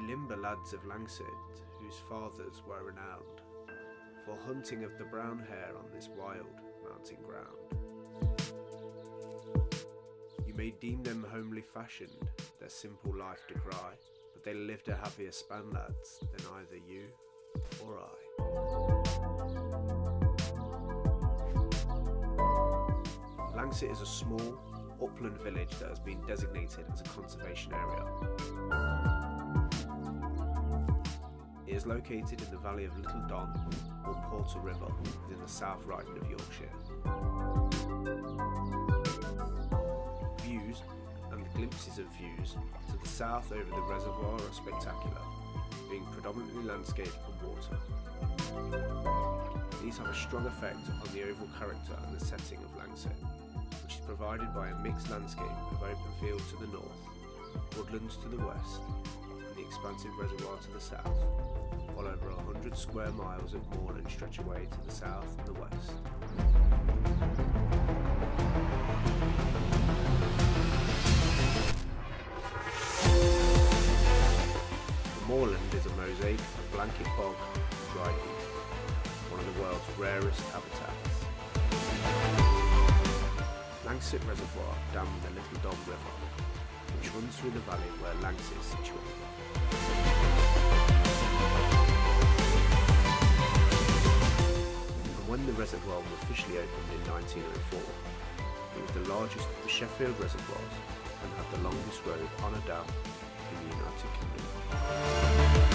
older lads of Langsett whose fathers were renowned for hunting of the brown hare on this wild mountain ground. You may deem them homely fashioned, their simple life decry, but they lived a happier span, lads, than either you or I. Langsett is a small, upland village that has been designated as a conservation area. Is located in the valley of Little Don, or Porter River, within the South Riding of Yorkshire. Views and glimpses of views to the south over the reservoir are spectacular, being predominantly landscape and water. These have a strong effect on the overall character and the setting of Langsett, which is provided by a mixed landscape of open field to the north, woodlands to the west, and the expansive reservoir to the south, over hundred square miles of moorland stretch away to the south and the west. The moorland is a mosaic of blanket bog and dry heath, one of the world's rarest habitats. Langsett Reservoir dam the Little Don River, which runs through the valley where Langsett is situated. Reservoir was officially opened in 1904, it was the largest of the Sheffield reservoirs and had the longest road on a dam in the United Kingdom.